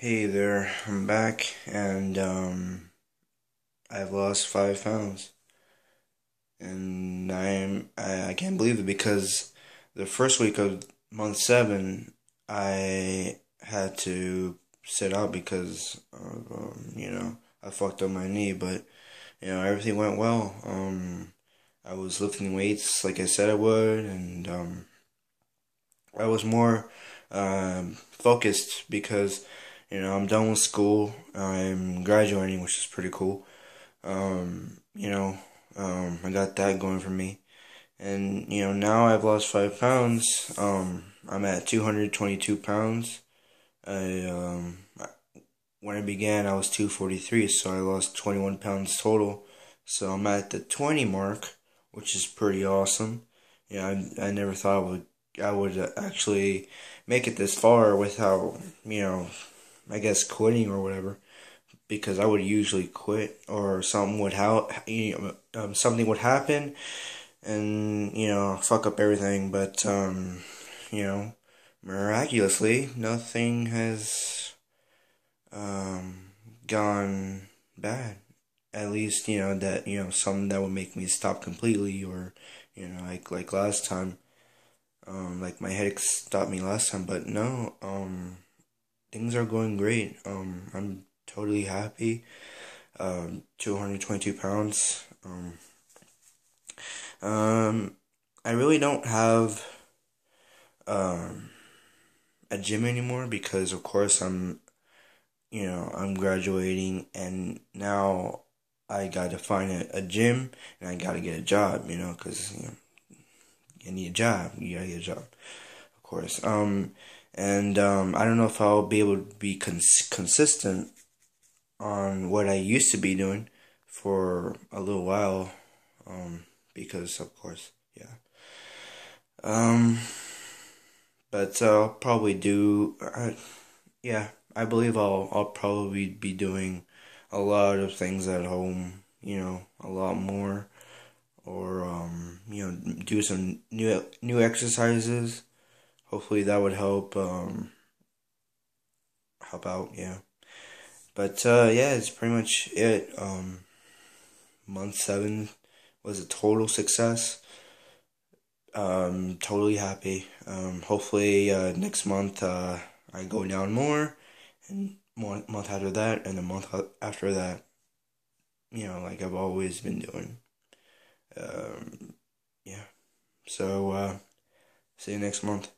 Hey there, I'm back and um, I've lost five pounds. And I'm I, I can't believe it because the first week of month seven I had to sit out because of, um, you know I fucked up my knee, but you know everything went well. Um, I was lifting weights like I said I would, and um, I was more um, focused because you know I'm done with school. I'm graduating, which is pretty cool. Um, you know, um, I got that going for me, and you know now I've lost five pounds. Um, I'm at 222 pounds. I um, when I began, I was 243, so I lost 21 pounds total. So I'm at the 20 mark, which is pretty awesome. Yeah, I, I never thought I would I would actually make it this far without you know, I guess quitting or whatever. Because I would usually quit or something would ha- you know, um, something would happen, and you know fuck up everything. But um, you know, miraculously, nothing has um, gone bad. At least you know that you know something that would make me stop completely, or you know like like last time. Um, like my headache stopped me last time, but no. Um, things are going great. Um, I'm totally happy. Um, 222 pounds. Um, um, I really don't have um, a gym anymore because, of course, I'm, you know, I'm graduating and now I got to find a, a gym and I got to get a job, you know, because, you know, you need a job. You gotta get a job, of course. Um, and um, I don't know if I'll be able to be cons- consistent on what I used to be doing for a little while, um, because of course, yeah. Um, but I'll probably do. Uh, yeah, I believe I'll I'll probably be doing a lot of things at home. You know, a lot more or um, you know do some new new exercises. Hopefully that would help um, help out. Yeah, but uh, yeah, it's pretty much it. Um, month seven was a total success. Um, totally happy. Um, hopefully uh, next month uh, I go down more, and one month after that, and the month after that, you know, like I've always been doing. Um, yeah. So, uh, see you next month.